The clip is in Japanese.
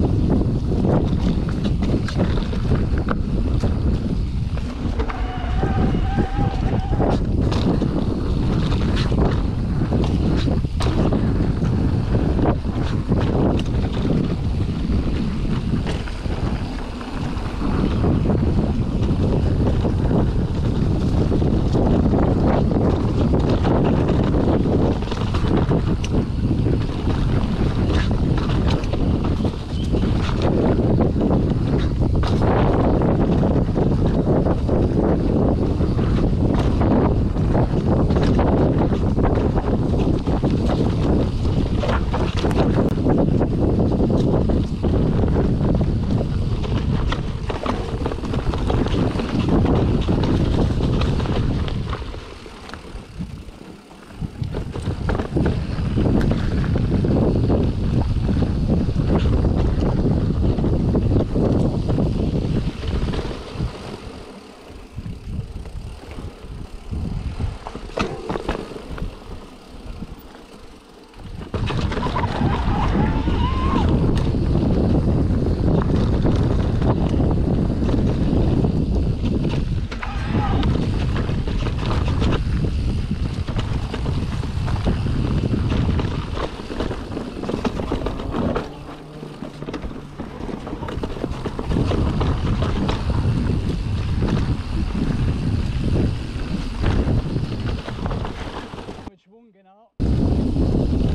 よいしょ。genau.